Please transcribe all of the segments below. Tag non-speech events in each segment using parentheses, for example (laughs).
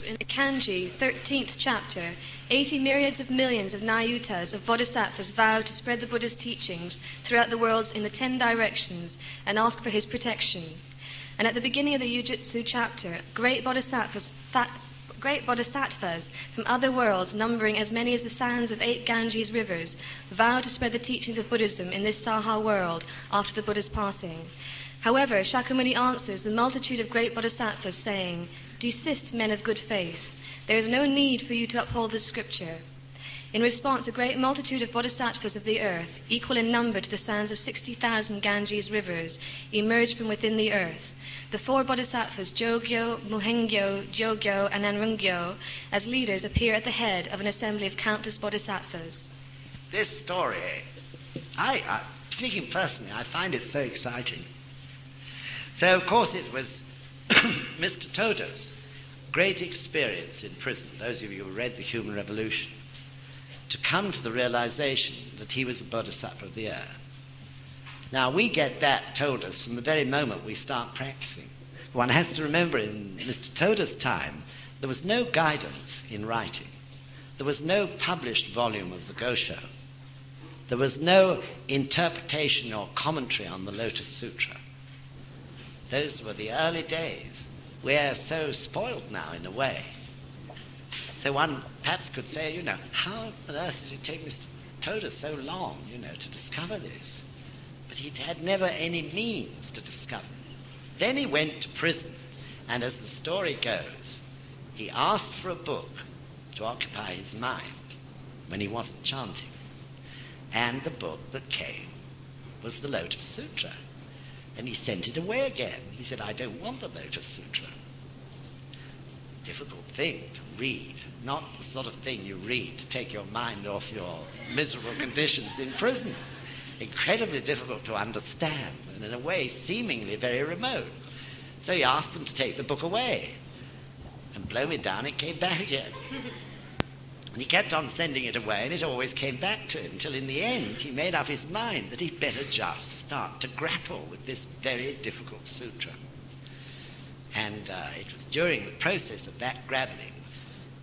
In the Kanji 13th chapter, 80 myriads of millions of Nayutas of bodhisattvas vow to spread the Buddha's teachings throughout the worlds in the ten directions and ask for his protection. And at the beginning of the Yujutsu chapter, great bodhisattvas, great bodhisattvas from other worlds, numbering as many as the sands of eight Ganges rivers, vow to spread the teachings of Buddhism in this Saha world after the Buddha's passing. However, Shakyamuni answers the multitude of great bodhisattvas, saying, Desist, men of good faith. There is no need for you to uphold this scripture. In response, a great multitude of bodhisattvas of the earth, equal in number to the sands of 60,000 Ganges rivers, emerged from within the earth. The four bodhisattvas, Jogyo, Muhengyo, Jogyo, and Anrungyo, as leaders, appear at the head of an assembly of countless bodhisattvas. This story, I, I speaking personally, I find it so exciting. So, of course, it was (coughs) Mr. Toda's great experience in prison, those of you who read The Human Revolution, to come to the realization that he was a bodhisattva of the earth. Now, we get that told us from the very moment we start practicing. One has to remember in Mr. Toda's time, there was no guidance in writing. There was no published volume of the Gosho. There was no interpretation or commentary on the Lotus Sutra. Those were the early days. We're so spoiled now, in a way. So one perhaps could say, you know, how on earth did it take Mr. Toda so long, you know, to discover this? but he had never any means to discover it. Then he went to prison, and as the story goes, he asked for a book to occupy his mind when he wasn't chanting. And the book that came was the Lotus Sutra. And he sent it away again. He said, I don't want the Lotus Sutra. Difficult thing to read, not the sort of thing you read to take your mind off your miserable conditions in prison incredibly difficult to understand and in a way seemingly very remote. So he asked them to take the book away. And blow me down, it came back again. (laughs) And he kept on sending it away, and it always came back to him, till in the end he made up his mind that he'd better just start to grapple with this very difficult sutra. And uh, it was during the process of that grappling,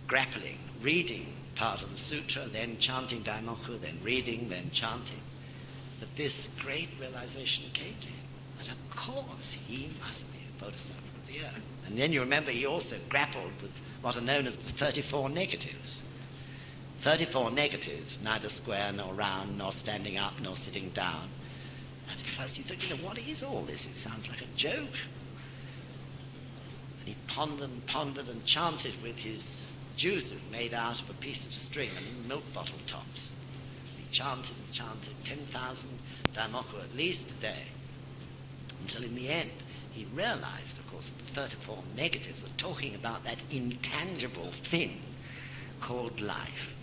grappling, reading part of the sutra, then chanting Daimoku, then reading, then chanting, that this great realization came to him that of course he must be a bodhisattva of the earth. And then you remember he also grappled with what are known as the 34 negatives. 34 negatives, neither square nor round, nor standing up, nor sitting down. And at first you think, you know, what is all this? It sounds like a joke. And he pondered and pondered and chanted with his juzu made out of a piece of string and milk bottle tops He chanted and chanted 10,000 daimoku at least a day until in the end he realized, of course, that the 34 negatives are talking about that intangible thing called life.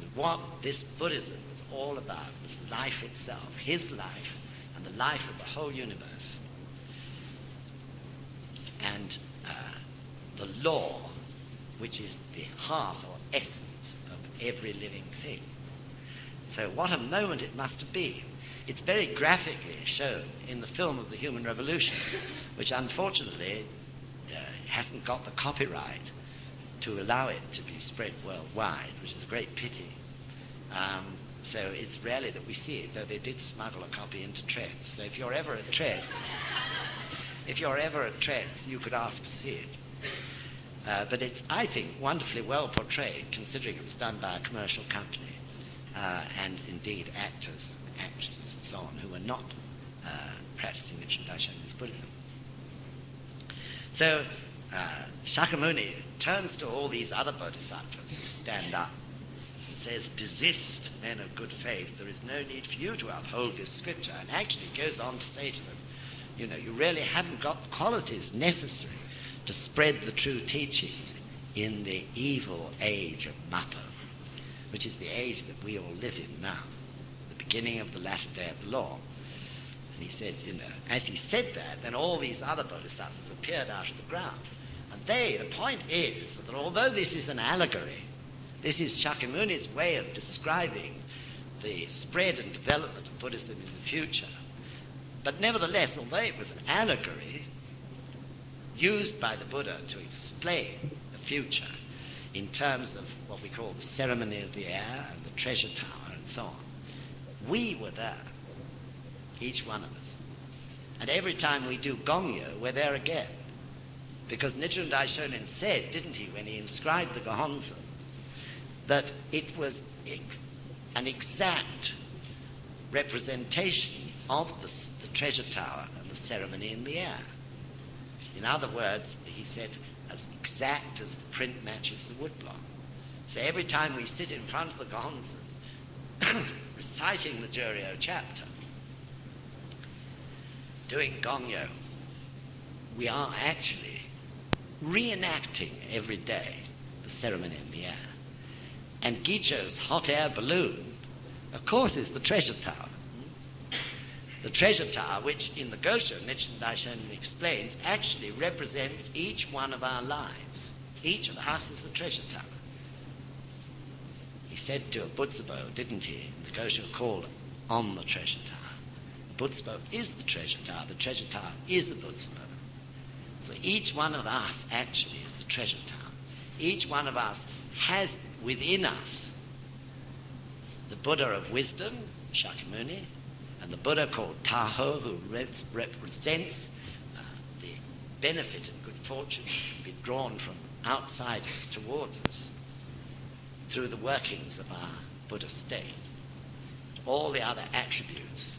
And what this Buddhism was all about was life itself, his life and the life of the whole universe. And uh, the law, which is the heart or essence of every living thing. So, what a moment it must have been. It's very graphically shown in the film of the Human Revolution, which unfortunately uh, hasn't got the copyright to allow it to be spread worldwide, which is a great pity. Um, so it's rarely that we see it, though they did smuggle a copy into Tretz. So if you're ever at Tretz, if you're ever at Tretz, you could ask to see it. Uh, but it's, I think, wonderfully well portrayed, considering it was done by a commercial company uh, and indeed actors, actresses, and so on, who were not uh, practicing Nichiren Daishonin's Buddhism. So uh, Shakyamuni turns to all these other bodhisattvas who stand up and says, Desist, men of good faith, there is no need for you to uphold this scripture, and actually goes on to say to them, you know, you really haven't got the qualities necessary to spread the true teachings in the evil age of Mappo which is the age that we all live in now, the beginning of the latter day of the law. And he said, you know, as he said that, then all these other bodhisattvas appeared out of the ground. The point is that although this is an allegory, this is Shakyamuni's way of describing the spread and development of Buddhism in the future. But nevertheless, although it was an allegory used by the Buddha to explain the future in terms of what we call the ceremony of the air and the treasure tower and so on. We were there, each one of us. And every time we do Gongyo, we're there again. Because Nichiren Daishonin said, didn't he, when he inscribed the Gohonzon, that it was an exact representation of the, the treasure tower and the ceremony in the air. In other words, he said, as exact as the print matches the woodblock. So every time we sit in front of the Gohonzon, (coughs) reciting the Juryo chapter, doing Gongyo, we are actually reenacting every day the ceremony in the air. And Gicho's hot air balloon, of course, is the treasure tower. The treasure tower, which in the Gosho, Nichiren Daishonin explains, actually represents each one of our lives. Each of us is the treasure tower. He said to a Butsubo, didn't he? The Gosho called on the treasure tower. Butsubo is the treasure tower. The treasure tower is a Butsubo. So each one of us actually is the treasure town. Each one of us has within us the Buddha of wisdom, Shakyamuni, and the Buddha called Taho, who represents uh, the benefit and good fortune can be drawn from outsiders towards us through the workings of our Buddha state. All the other attributes,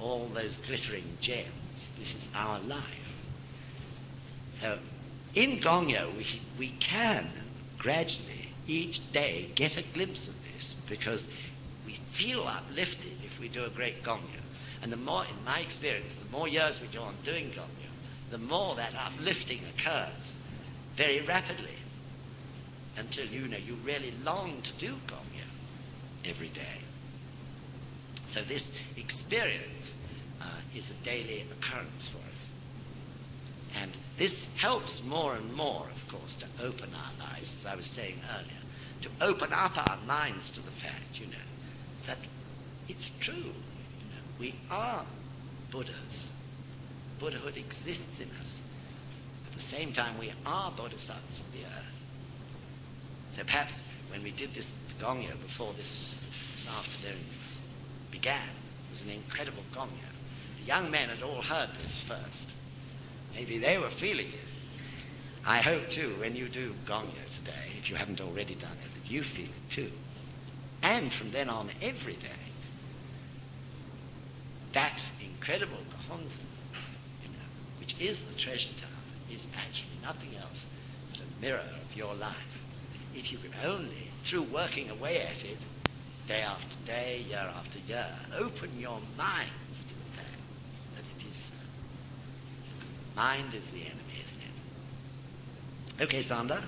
all those glittering gems, this is our life. So in Gongyo, we, we can gradually, each day, get a glimpse of this because we feel uplifted if we do a great Gongyo. And the more, in my experience, the more years we go on doing Gongyo, the more that uplifting occurs very rapidly until you know you really long to do Gongyo every day. So this experience uh, is a daily occurrence for us. And this helps more and more, of course, to open our lives, as I was saying earlier, to open up our minds to the fact, you know, that it's true. You know, we are Buddhas. Buddhahood exists in us. At the same time, we are bodhisattvas of the earth. So perhaps when we did this Gongyo before this, this afternoon began, it was an incredible Gongyo. The young men had all heard this first. Maybe they were feeling it. I hope too, when you do Gongyo today, if you haven't already done it, that you feel it too. And from then on, every day, that incredible Gohonzon, you know, which is the treasure tower, is actually nothing else but a mirror of your life. If you can only, through working away at it, day after day, year after year, open your minds to the fact that it is so. Because the mind is the enemy, isn't it? Okay, Sanda.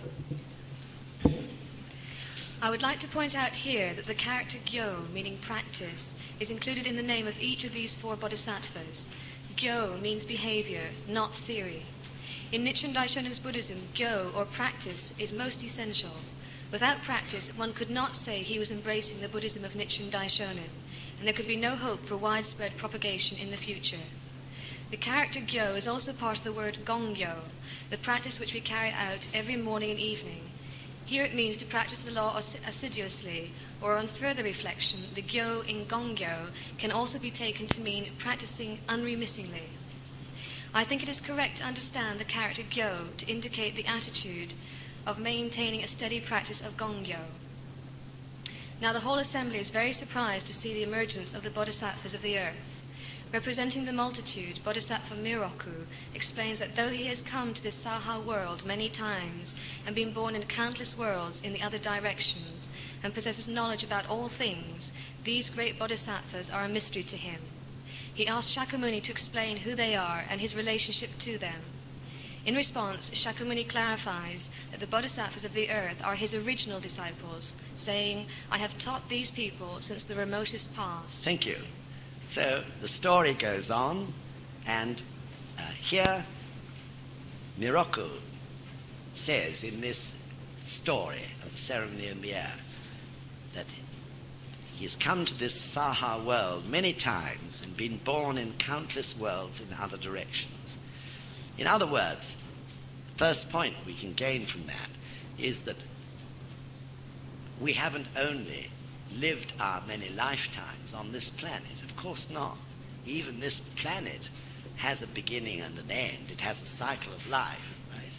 I would like to point out here that the character Gyo, meaning practice, is included in the name of each of these four bodhisattvas. Gyo means behavior, not theory. In Nichiren Daishonin's Buddhism, Gyo, or practice, is most essential. Without practice, one could not say he was embracing the Buddhism of Nichiren Daishonin, and there could be no hope for widespread propagation in the future. The character Gyo is also part of the word Gongyo, the practice which we carry out every morning and evening, here it means to practice the law assiduously, or on further reflection, the gyo in gongyo can also be taken to mean practicing unremittingly. I think it is correct to understand the character gyo to indicate the attitude of maintaining a steady practice of gongyo. Now the whole assembly is very surprised to see the emergence of the bodhisattvas of the earth. Representing the multitude, Bodhisattva Miroku explains that though he has come to this Saha world many times and been born in countless worlds in the other directions and possesses knowledge about all things, these great bodhisattvas are a mystery to him. He asked Shakyamuni to explain who they are and his relationship to them. In response, Shakyamuni clarifies that the bodhisattvas of the earth are his original disciples, saying, I have taught these people since the remotest past. Thank you. So the story goes on, and uh, here Miroku says in this story of the ceremony in the air that he has come to this Saha world many times and been born in countless worlds in other directions. In other words, the first point we can gain from that is that we haven't only lived our many lifetimes on this planet. Of course not. Even this planet has a beginning and an end. It has a cycle of life, right?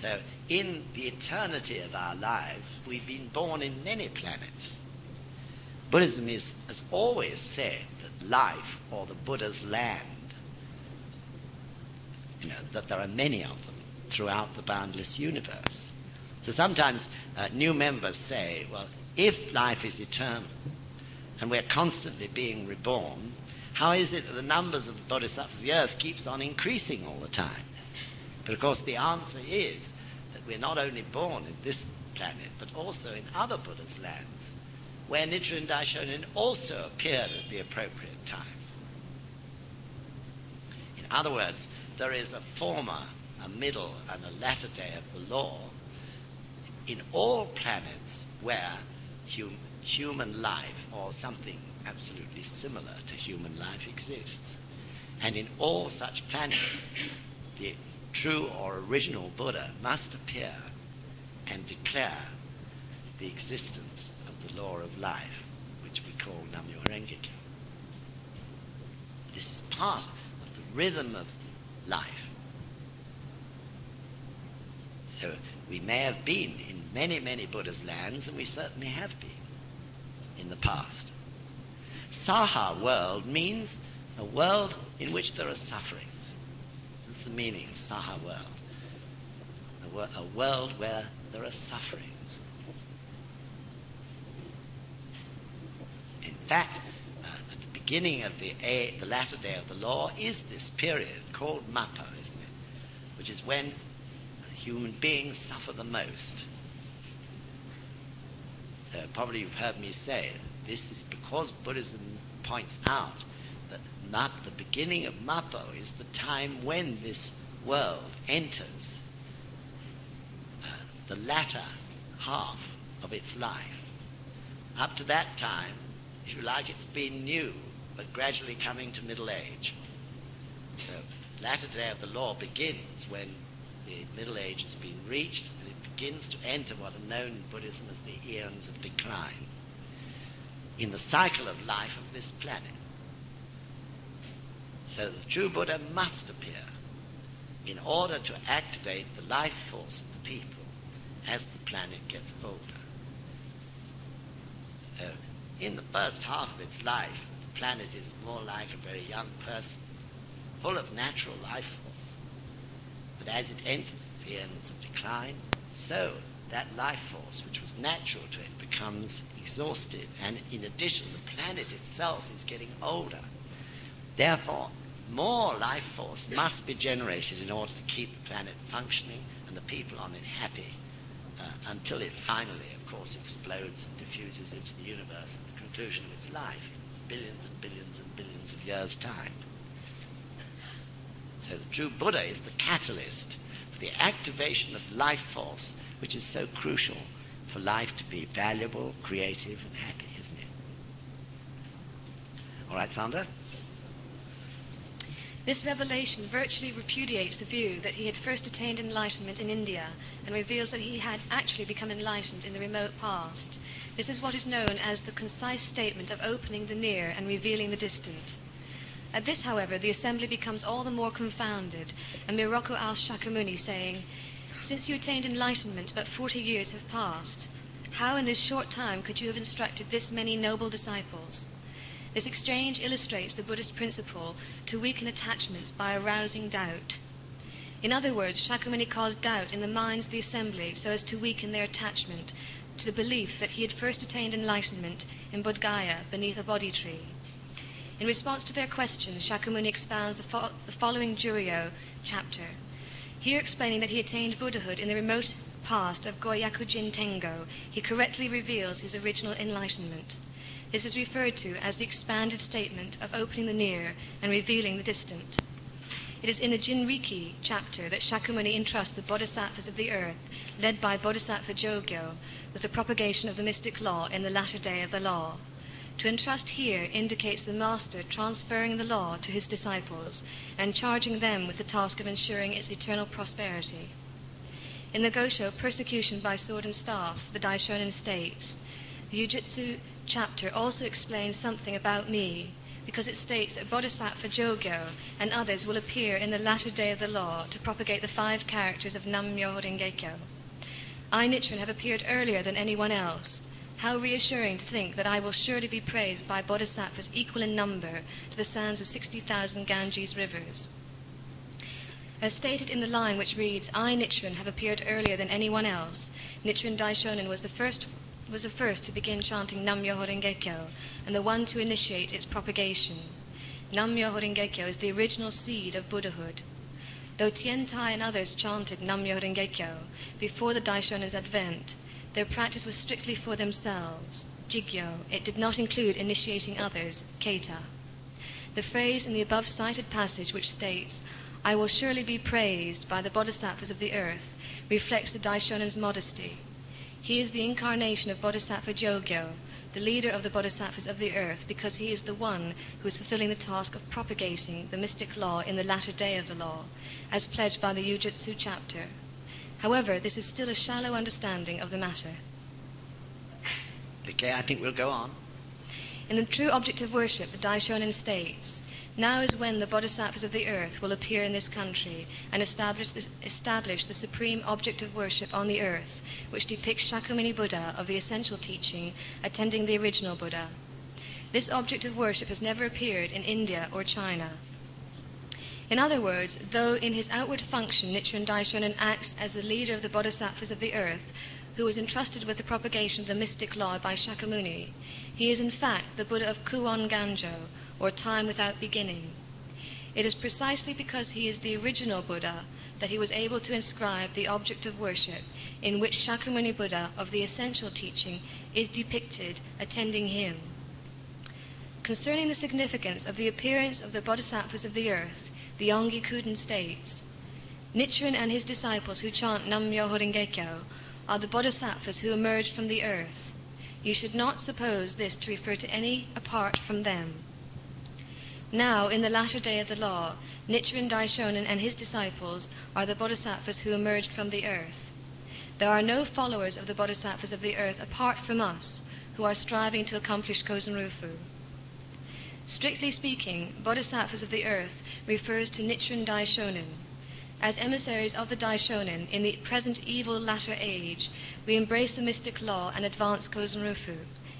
So in the eternity of our lives, we've been born in many planets. Buddhism is, has always said that life, or the Buddha's land, you know, that there are many of them throughout the boundless universe. So sometimes uh, new members say, well, if life is eternal and we're constantly being reborn, how is it that the numbers of the bodhisattvas of the earth keeps on increasing all the time? But of course, the answer is that we're not only born in this planet, but also in other Buddha's lands, where Nichiren Daishonin also appeared at the appropriate time. In other words, there is a former, a middle, and a latter day of the law in all planets where hum- human life or something absolutely similar to human life exists. And in all such planets, the true or original Buddha must appear and declare the existence of the law of life, which we call Namyo Rengekyo. This is part of the rhythm of life. So we may have been many, many Buddha's lands, and we certainly have been in the past. Saha world means a world in which there are sufferings. That's the meaning of Saha world. A, wor- a world where there are sufferings. In fact, uh, at the beginning of the, a, the latter day of the law is this period called Mappo, isn't it? Which is when human beings suffer the most. So probably you've heard me say this is because Buddhism points out that Map, the beginning of Mappo is the time when this world enters uh, the latter half of its life. Up to that time, if you like, it's been new, but gradually coming to middle age. The latter day of the law begins when the middle age has been reached begins to enter what are known in Buddhism as the eons of decline in the cycle of life of this planet. So the true Buddha must appear in order to activate the life force of the people as the planet gets older. So in the first half of its life, the planet is more like a very young person, full of natural life force. But as it enters its eons of decline, so that life force, which was natural to it, becomes exhausted. And in addition, the planet itself is getting older. Therefore, more life force must be generated in order to keep the planet functioning and the people on it happy uh, until it finally, of course, explodes and diffuses into the universe at the conclusion of its life in billions and billions and billions of years' time. So the true Buddha is the catalyst the activation of life force, which is so crucial for life to be valuable, creative, and happy, isn't it? All right, Sandra? This revelation virtually repudiates the view that he had first attained enlightenment in India and reveals that he had actually become enlightened in the remote past. This is what is known as the concise statement of opening the near and revealing the distant. At this, however, the assembly becomes all the more confounded, and Miroku asks Shakyamuni, saying, Since you attained enlightenment but forty years have passed, how in this short time could you have instructed this many noble disciples? This exchange illustrates the Buddhist principle to weaken attachments by arousing doubt. In other words, Shakyamuni caused doubt in the minds of the assembly so as to weaken their attachment to the belief that he had first attained enlightenment in Bodh Gaya beneath a Bodhi tree. In response to their questions, Shakyamuni expounds the, fo- the following Juryo chapter, here explaining that he attained Buddhahood in the remote past of Goryakujin Tengo, he correctly reveals his original enlightenment. This is referred to as the expanded statement of opening the near and revealing the distant. It is in the Jinriki chapter that Shakyamuni entrusts the bodhisattvas of the earth, led by Bodhisattva Jogyo, with the propagation of the mystic law in the latter day of the law. To entrust here indicates the master transferring the law to his disciples and charging them with the task of ensuring its eternal prosperity. In the Gosho, Persecution by Sword and Staff, the Daishonin states, the Yujutsu chapter also explains something about me, because it states that Bodhisattva Jogyo and others will appear in the latter day of the law to propagate the five characters of Nam-myoho Renge-kyo. I, Nichiren, have appeared earlier than anyone else. How reassuring to think that I will surely be praised by bodhisattvas equal in number to the sands of 60,000 Ganges rivers. As stated in the line which reads, I, Nichiren, have appeared earlier than anyone else, Nichiren Daishonin was the first was the first to begin chanting Nam Myoho Renge and the one to initiate its propagation. Nam Myoho Renge is the original seed of Buddhahood. Though Tiantai and others chanted Nam Myoho Renge before the Daishonin's advent, their practice was strictly for themselves. Jigyo, it did not include initiating others, Keita. The phrase in the above cited passage which states, I will surely be praised by the bodhisattvas of the earth, reflects the Daishonin's modesty. He is the incarnation of Bodhisattva Jogyo, the leader of the bodhisattvas of the earth, because he is the one who is fulfilling the task of propagating the mystic law in the latter day of the law, as pledged by the Yujutsu chapter. However, this is still a shallow understanding of the matter. Okay, I think we'll go on. In the true object of worship, the Daishonin states, now is when the bodhisattvas of the earth will appear in this country and establish the, establish the supreme object of worship on the earth, which depicts Shakyamuni Buddha of the essential teaching attending the original Buddha. This object of worship has never appeared in India or China. In other words, though in his outward function Nichiren Daishonin acts as the leader of the bodhisattvas of the earth, who was entrusted with the propagation of the mystic law by Shakyamuni, he is in fact the Buddha of Kuon Ganjo, or time without beginning. It is precisely because he is the original Buddha that he was able to inscribe the object of worship in which Shakyamuni Buddha of the essential teaching is depicted attending him. Concerning the significance of the appearance of the bodhisattvas of the earth, the Yonggi Kuden states, Nichiren and his disciples who chant Nam Myoho Renge Kyo are the bodhisattvas who emerged from the earth. You should not suppose this to refer to any apart from them. Now, in the latter day of the law, Nichiren Daishonin and his disciples are the bodhisattvas who emerged from the earth. There are no followers of the bodhisattvas of the earth apart from us who are striving to accomplish Kozenrufu. Strictly speaking, bodhisattvas of the earth refers to Nichiren Daishonin. As emissaries of the Daishonin in the present evil latter age, we embrace the mystic law and advance Kozenrufu.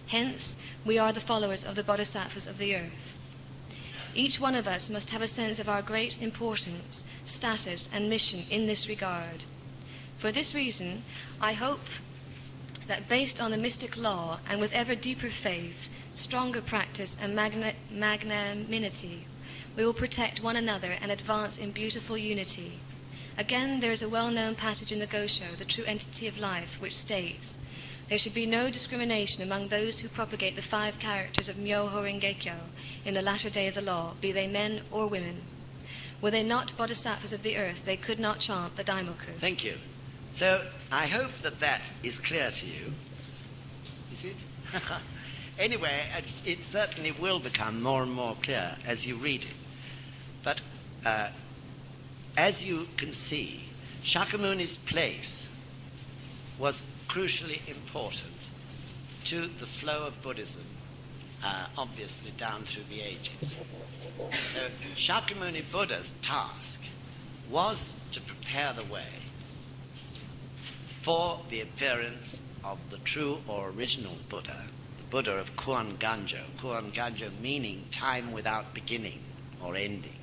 Hence, we are the followers of the bodhisattvas of the earth. Each one of us must have a sense of our great importance, status, and mission in this regard. For this reason, I hope that based on the mystic law and with ever deeper faith, stronger practice, and magna- magnanimity, we will protect one another and advance in beautiful unity. Again, there is a well known passage in the Gosho, The True Entity of Life, which states, there should be no discrimination among those who propagate the five characters of Myoho Rengekyo in the latter day of the law, be they men or women. Were they not bodhisattvas of the earth, they could not chant the Daimoku. Thank you. So I hope that that is clear to you. Is it? (laughs) anyway, it certainly will become more and more clear as you read it. But uh, as you can see, Shakyamuni's place was crucially important to the flow of Buddhism, uh, obviously down through the ages. So Shakyamuni Buddha's task was to prepare the way for the appearance of the true or original Buddha, Buddha of Kuan Ganjo, Kuan Ganjo meaning time without beginning or ending.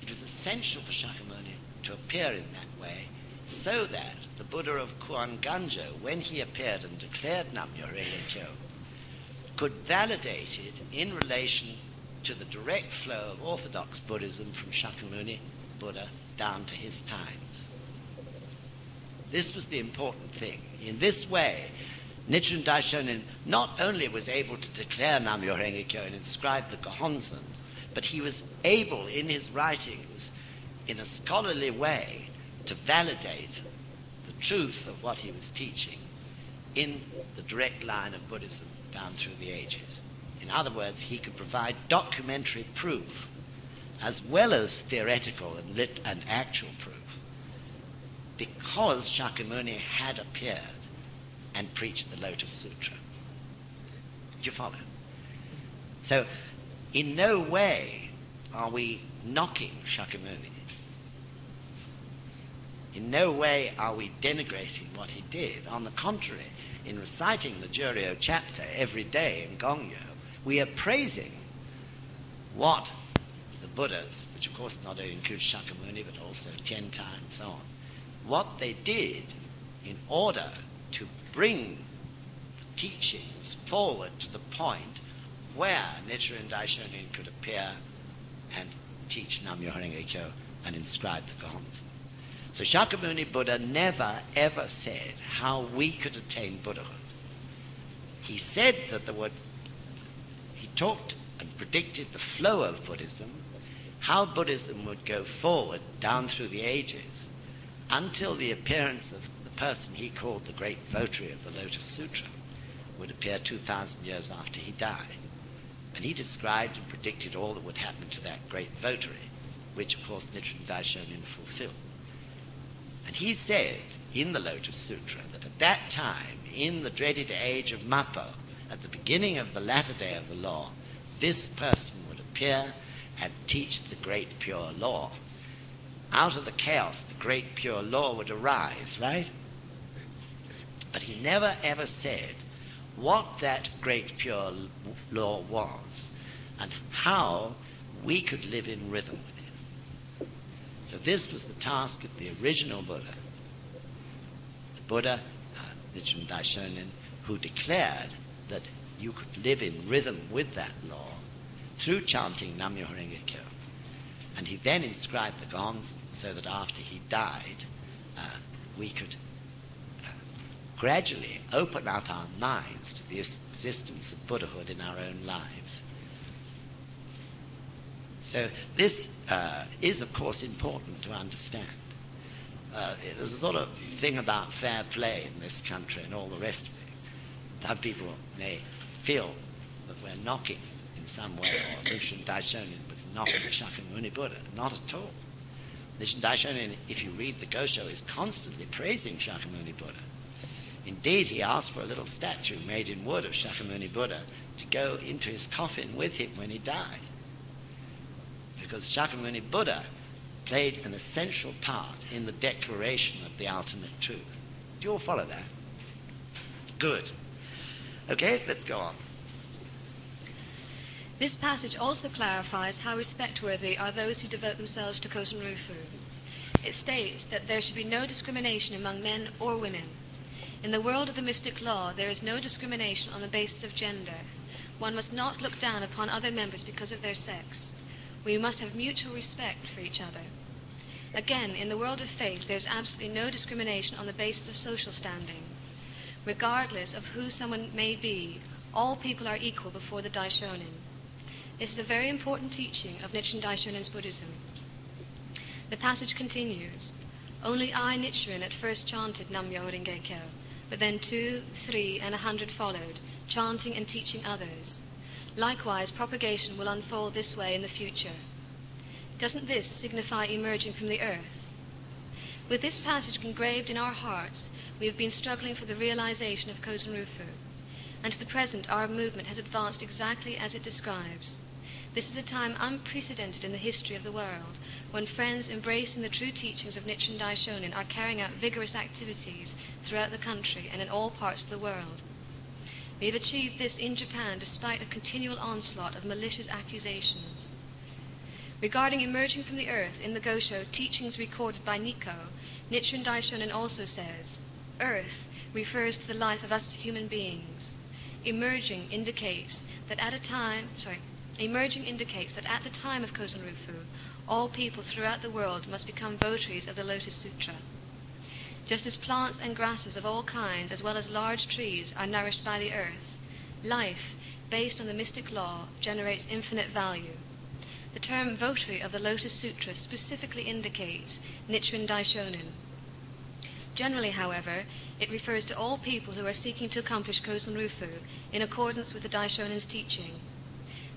It was essential for Shakyamuni to appear in that way so that the Buddha of Kuan Ganjo, when he appeared and declared Namyo Kyo, could validate it in relation to the direct flow of orthodox Buddhism from Shakyamuni Buddha down to his times. This was the important thing. In this way, Nichiren Daishonin not only was able to declare Namyo Kyo and inscribe the Gohonzon, but he was able in his writings, in a scholarly way, to validate the truth of what he was teaching in the direct line of Buddhism down through the ages. In other words, he could provide documentary proof as well as theoretical and, lit- and actual proof because Shakyamuni had appeared and preached the Lotus Sutra. Do you follow? So, in no way are we knocking Shakyamuni. In no way are we denigrating what he did. On the contrary, in reciting the Juryo chapter every day in Gongyo, we are praising what the Buddhas, which of course not only includes Shakyamuni but also Tiantai and so on, what they did in order to bring the teachings forward to the point where Nichiren Daishonin could appear and teach Nam-myoho Renge and inscribe the Gohonzon. So Shakyamuni Buddha never ever said how we could attain Buddhahood. He said that there were, he talked and predicted the flow of Buddhism, how Buddhism would go forward down through the ages until the appearance of person he called the great votary of the Lotus Sutra would appear 2,000 years after he died. And he described and predicted all that would happen to that great votary, which of course Nichiren Daishonin fulfilled. And he said in the Lotus Sutra that at that time, in the dreaded age of Mappo, at the beginning of the latter day of the law, this person would appear and teach the great pure law. Out of the chaos, the great pure law would arise, right? But he never ever said what that great pure law was and how we could live in rhythm with it. So this was the task of the original Buddha, the Buddha, uh, Nichiren Daishonin, who declared that you could live in rhythm with that law through chanting Nam-myoho Renge Kyo. And he then inscribed the gongs so that after he died, uh, we could gradually open up our minds to the existence of Buddhahood in our own lives. So this uh, is, of course, important to understand. Uh, there's a sort of thing about fair play in this country and all the rest of it. Some people may feel that we're knocking in some way, or Nichiren Daishonin was knocking Shakyamuni Buddha. Not at all. Nichiren Daishonin, if you read the Gosho, is constantly praising Shakyamuni Buddha. Indeed, he asked for a little statue made in wood of Shakyamuni Buddha to go into his coffin with him when he died. Because Shakyamuni Buddha played an essential part in the declaration of the ultimate truth. Do you all follow that? Good. Okay, let's go on. This passage also clarifies how respectworthy are those who devote themselves to Kozen Rufu. It states that there should be no discrimination among men or women. In the world of the mystic law, there is no discrimination on the basis of gender. One must not look down upon other members because of their sex. We must have mutual respect for each other. Again, in the world of faith, there is absolutely no discrimination on the basis of social standing. Regardless of who someone may be, all people are equal before the Daishonin. This is a very important teaching of Nichiren Daishonin's Buddhism. The passage continues. Only I, Nichiren, at first chanted Nam-myoho Renge Kyo, but then two, three, and a hundred followed, chanting and teaching others. Likewise, propagation will unfold this way in the future. Doesn't this signify emerging from the earth? With this passage engraved in our hearts, we have been struggling for the realization of Kozen Rufu, and to the present our movement has advanced exactly as it describes. This is a time unprecedented in the history of the world, when friends embracing the true teachings of Nichiren Daishonin are carrying out vigorous activities throughout the country and in all parts of the world. We have achieved this in Japan despite a continual onslaught of malicious accusations. Regarding emerging from the earth in the Gosho teachings recorded by Nikko, Nichiren Daishonin also says, Earth refers to the life of us human beings. Emerging indicates that at a time, sorry, Emerging indicates that at the time of Kozen Rufu, all people throughout the world must become votaries of the Lotus Sutra. Just as plants and grasses of all kinds, as well as large trees, are nourished by the earth, life, based on the mystic law, generates infinite value. The term votary of the Lotus Sutra specifically indicates Nichiren Daishonin. Generally, however, it refers to all people who are seeking to accomplish Kosen Rufu in accordance with the Daishonin's teaching.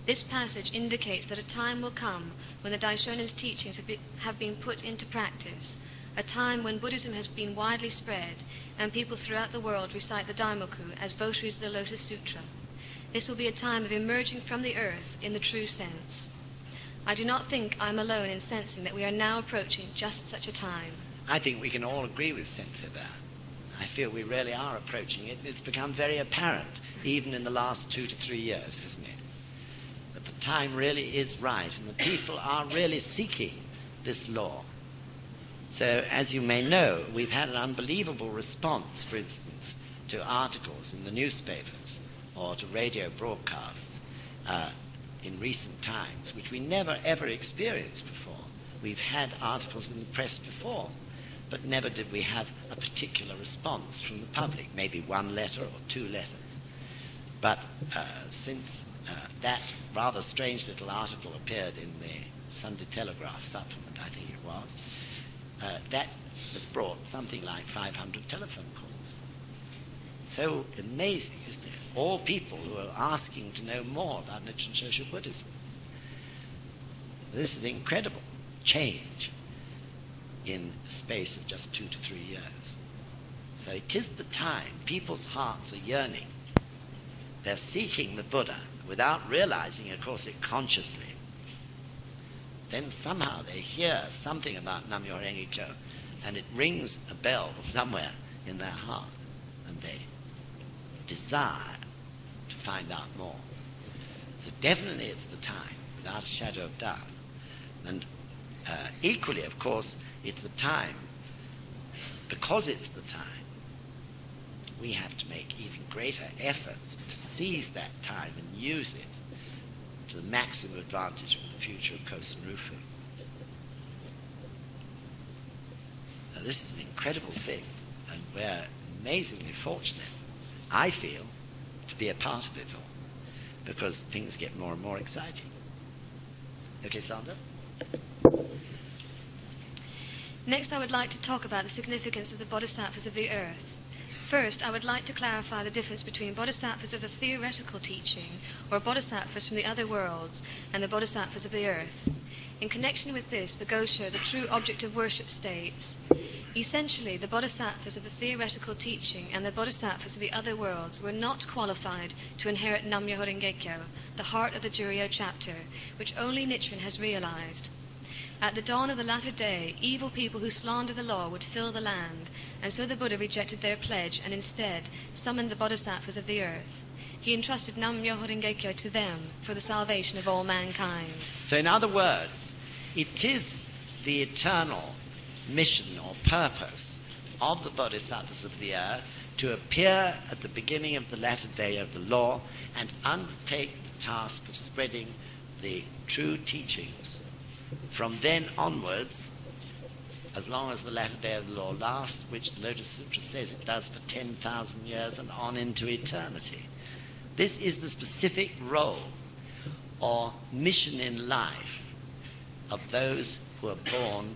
This passage indicates that a time will come when the Daishonin's teachings have, be, have been put into practice, a time when Buddhism has been widely spread and people throughout the world recite the Daimoku as votaries of the Lotus Sutra. This will be a time of emerging from the earth in the true sense. I do not think I'm alone in sensing that we are now approaching just such a time. I think we can all agree with Sensei there. I feel we really are approaching it. It's become very apparent, hmm. even in the last two to three years, hasn't it? The time really is right, and the people are really seeking this law. So, as you may know, we've had an unbelievable response, for instance, to articles in the newspapers or to radio broadcasts uh, in recent times, which we never ever experienced before. We've had articles in the press before, but never did we have a particular response from the public, maybe one letter or two letters. But uh, since that rather strange little article appeared in the Sunday Telegraph supplement, I think it was, uh, that has brought something like 500 telephone calls. So amazing, isn't it? All people who are asking to know more about Nichiren Shoshu Buddhism. This is incredible change in the space of just two to three years. So it is the time people's hearts are yearning. They're seeking the Buddha without realizing, of course, it consciously. Then somehow they hear something about Nam-myoho Renge Kyo, and it rings a bell somewhere in their heart, and they desire to find out more. So definitely it's the time, without a shadow of doubt. And uh, equally, of course, it's the time, because it's the time, we have to make even greater efforts to seize that time and use it to the maximum advantage for the future of Kosen Rufu. Now, this is an incredible thing, and we're amazingly fortunate, I feel, to be a part of it all, because things get more and more exciting. Okay, Sandra? Next, I would like to talk about the significance of the bodhisattvas of the earth. First, I would like to clarify the difference between bodhisattvas of the theoretical teaching, or bodhisattvas from the other worlds, and the bodhisattvas of the earth. In connection with this, the Gosho, the true object of worship, states Essentially, the bodhisattvas of the theoretical teaching and the bodhisattvas of the other worlds were not qualified to inherit Nam-myoho the heart of the Juryo chapter, which only Nichiren has realized. At the dawn of the latter day, evil people who slander the law would fill the land, and so the Buddha rejected their pledge and instead summoned the bodhisattvas of the earth. He entrusted Nam Myoho Renge-kyo to them for the salvation of all mankind. So, in other words, it is the eternal mission or purpose of the bodhisattvas of the earth to appear at the beginning of the latter day of the law and undertake the task of spreading the true teachings from then onwards, as long as the latter day of the law lasts, which the Lotus Sutra says it does for 10,000 years and on into eternity. This is the specific role or mission in life of those who are born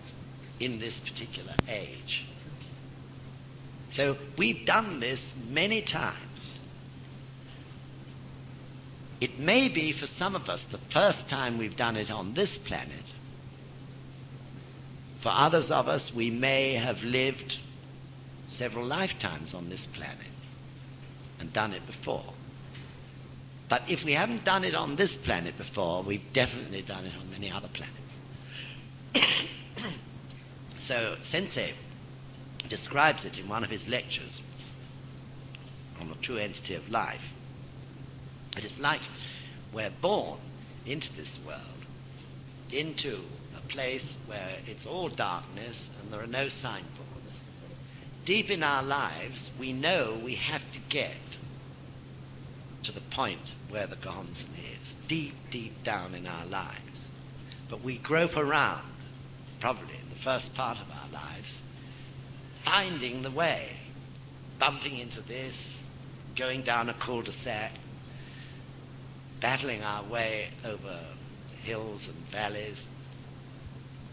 in this particular age. So we've done this many times. It may be for some of us the first time we've done it on this planet. For others of us, we may have lived several lifetimes on this planet and done it before. But if we haven't done it on this planet before, we've definitely done it on many other planets. (coughs) so Sensei describes it in one of his lectures on the true entity of life. It is like we're born into this world, into place where it's all darkness and there are no signboards. Deep in our lives, we know we have to get to the point where the Gohonzon is, deep, deep down in our lives. But we grope around, probably in the first part of our lives, finding the way, bumping into this, going down a cul-de-sac, battling our way over hills and valleys,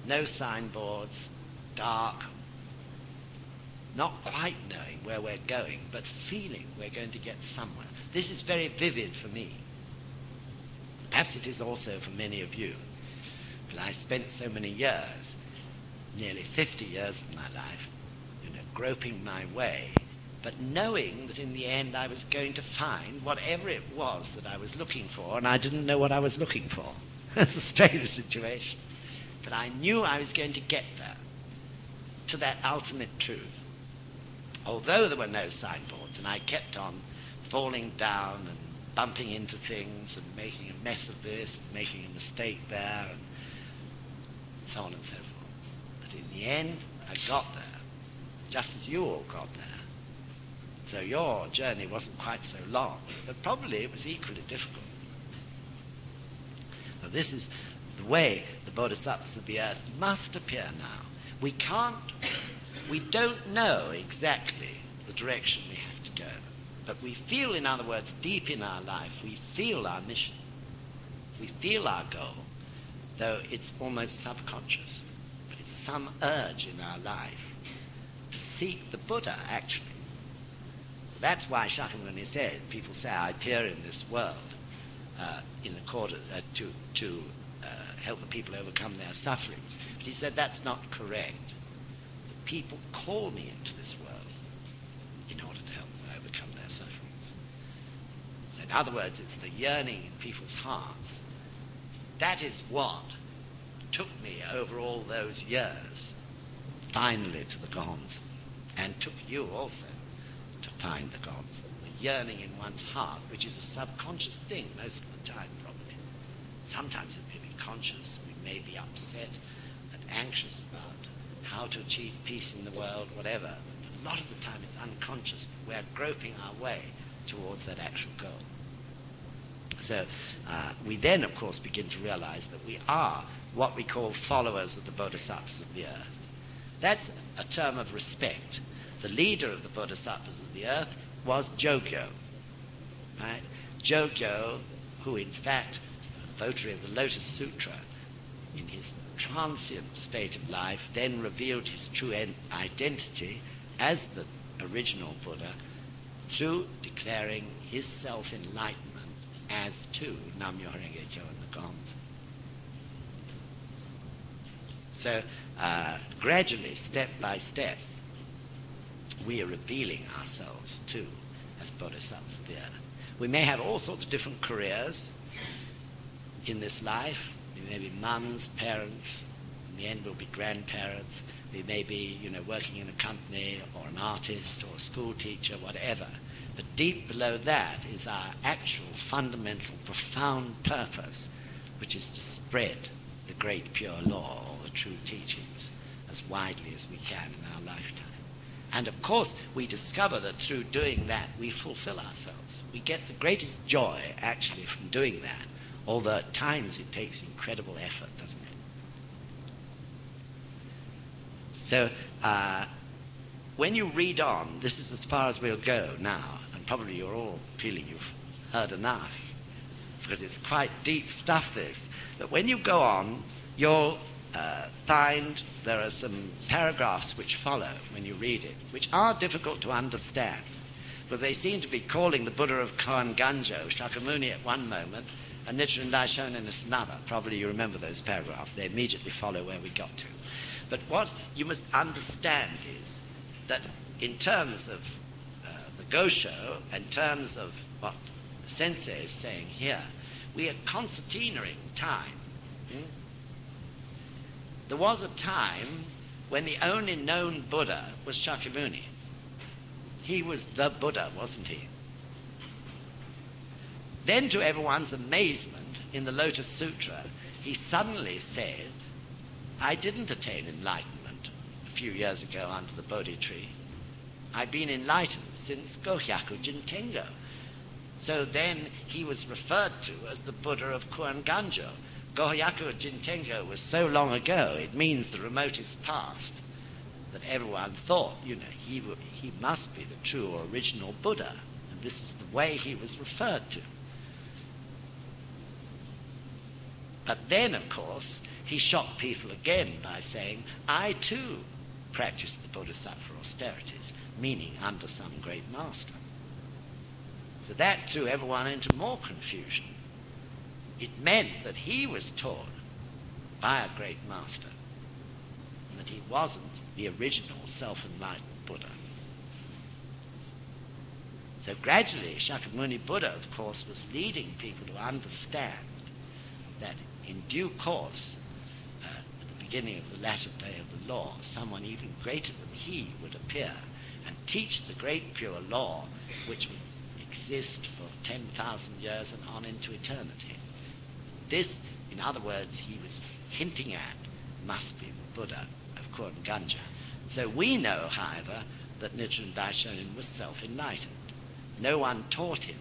no signboards, dark. not quite knowing where we're going, but feeling we're going to get somewhere. This is very vivid for me. Perhaps it is also for many of you. But I spent so many years, nearly 50 years of my life, you know, groping my way, but knowing that in the end I was going to find whatever it was that I was looking for, and I didn't know what I was looking for. (laughs) It's a strange situation. I knew I was going to get there, to that ultimate truth. Although there were no signboards, and I kept on falling down and bumping into things and making a mess of this making a mistake there and so on and so forth. But in the end, I got there, just as you all got there. So your journey wasn't quite so long, but probably it was equally difficult. Now this is the way the bodhisattvas of the earth must appear now. We can't, we don't know exactly the direction we have to go, but we feel, in other words, deep in our life, we feel our mission. We feel our goal, though it's almost subconscious. But it's some urge in our life to seek the Buddha, actually. That's why Shakyamuni said, people say, I appear in this world uh, in order uh, to, to help the people overcome their sufferings. But he said that's not correct. The people call me into this world in order to help them overcome their sufferings. So in other words, it's the yearning in people's hearts. That is what took me over all those years finally to the gods and took you also to find the gods The yearning in one's heart, which is a subconscious thing most of the time, probably. Sometimes it may be conscious. We may be upset and anxious about how to achieve peace in the world, whatever. But a lot of the time it's unconscious. We're groping our way towards that actual goal. So uh, we then, of course, begin to realize that we are what we call followers of the bodhisattvas of the earth. That's a term of respect. The leader of the bodhisattvas of the earth was Jogyo. Right? Jogyo, who in fact, votary of the Lotus Sutra, in his transient state of life, then revealed his true identity as the original Buddha through declaring his self-enlightenment as to Nam-myoho Kyo and the Gons. So uh, gradually, step by step, we are revealing ourselves too as bodhisattvas. We may have all sorts of different careers in this life. We may be mums, parents, in the end we'll be grandparents. We may be, you know, working in a company or an artist or a school teacher, whatever. But deep below that is our actual fundamental, profound purpose, which is to spread the great pure law or the true teachings as widely as we can in our lifetime. And of course, we discover that through doing that, we fulfill ourselves. We get the greatest joy, actually, from doing that, although at times it takes incredible effort, doesn't it? So, uh, when you read on, this is as far as we'll go now, and probably you're all feeling you've heard enough, because it's quite deep stuff, this. But when you go on, you'll uh, find there are some paragraphs which follow when you read it, which are difficult to understand. Because they seem to be calling the Buddha of Kuon Ganjo Shakyamuni at one moment and Nichiren Daishonin at another. Probably you remember those paragraphs. They immediately follow where we got to. But what you must understand is that in terms of uh, the Gosho, in terms of what the sensei is saying here, we are concertinaing time. Hmm? There was a time when the only known Buddha was Shakyamuni. He was the Buddha, wasn't he? Then, to everyone's amazement, in the Lotus Sutra, he suddenly said, I didn't attain enlightenment a few years ago under the Bodhi tree. I've been enlightened since Gohyaku Jintengo. So then he was referred to as the Buddha of Kuon Ganjo. Gohyaku Jintengo was so long ago, it means the remotest past, that everyone thought, you know, he, he must be the true or original Buddha. And this is the way he was referred to. But then, of course, he shocked people again by saying, I too practiced the bodhisattva austerities, meaning under some great master. So that threw everyone into more confusion. It meant that he was taught by a great master, and that he wasn't the original self enlightened Buddha. So gradually, Shakyamuni Buddha, of course, was leading people to understand that in due course, uh, at the beginning of the latter day of the law, someone even greater than he would appear and teach the great pure law which would exist for 10,000 years and on into eternity. This, in other words, he was hinting at must be the Buddha of Kuon So we know, however, that Nichiren Daishonin was self-enlightened. No one taught him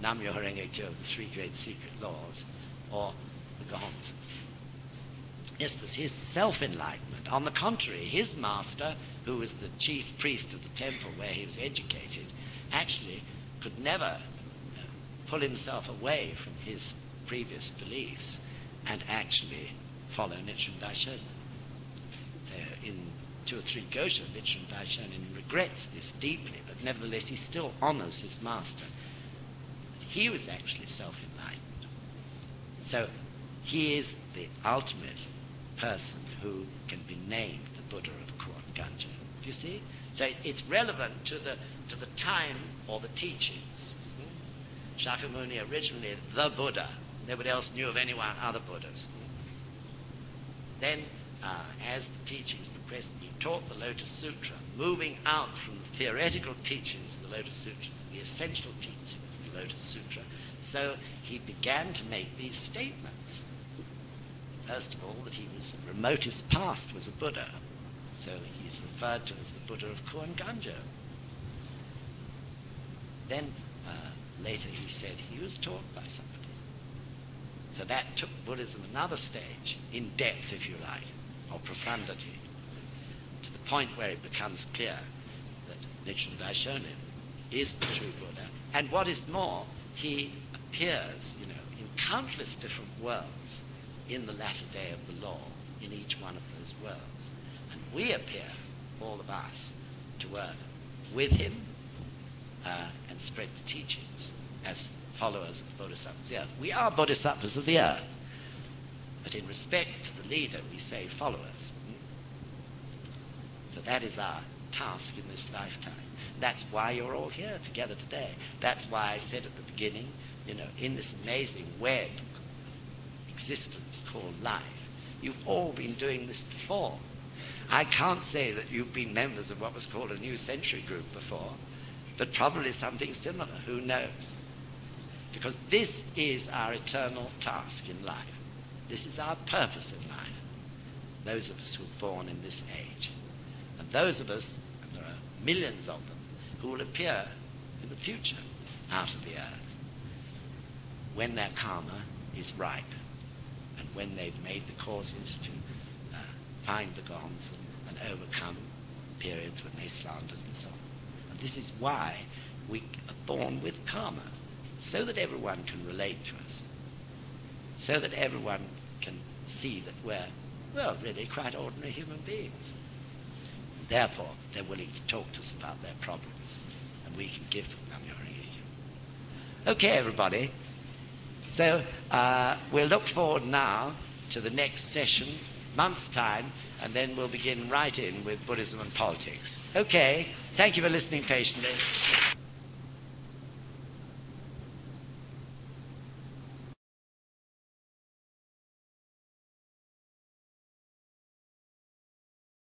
Nam-myoho Renge Kyo, the three great secret laws, or Gohonzon. This was his self-enlightenment. On the contrary, his master, who was the chief priest of the temple where he was educated, actually could never uh, pull himself away from his previous beliefs and actually follow Nichiren Daishonin. So in two or three Gosho, Nichiren Daishonin regrets this deeply, but nevertheless he still honors his master. He was actually self-enlightened. So he is the ultimate person who can be named the Buddha of Ganjo. Do you see? So it's relevant to the, to the time or the teachings. Shakyamuni originally the Buddha. Nobody else knew of anyone other Buddhas. Then, uh, as the teachings progressed, he taught the Lotus Sutra, moving out from the theoretical teachings of the Lotus Sutra, the essential teachings Lotus Sutra. So he began to make these statements. First of all, that he was remotest past was a Buddha. So he's referred to as the Buddha of Kuon Ganjo. Then uh, later he said he was taught by somebody. So that took Buddhism another stage, in depth, if you like, or profundity, to the point where it becomes clear that Nichiren Daishonin is the true Buddha. And what is more, he appears, you know, in countless different worlds in the latter day of the law, in each one of those worlds. And we appear, all of us, to work with him uh, and spread the teachings as followers of the Bodhisattvas of the earth. We are Bodhisattvas of the earth, but in respect to the leader, we say followers. So that is our task in this lifetime. That's why you're all here together today. That's why I said at the beginning, you know, in this amazing web existence called life, you've all been doing this before. I can't say that you've been members of what was called a New Century group before, but probably something similar. Who knows? Because this is our eternal task in life. This is our purpose in life. Those of us who are born in this age. And those of us, millions of them, who will appear in the future out of the earth when their karma is ripe and when they've made the causes to uh, find the and, and overcome periods when they slandered and so on. And this is why we are born with karma, so that everyone can relate to us, so that everyone can see that we're, well, really quite ordinary human beings. Therefore, they're willing to talk to us about their problems, and we can give them Namyo Okay, everybody. So uh, we'll look forward now to the next session, month's time, and then we'll begin right in with Buddhism and politics. Okay, thank you for listening patiently.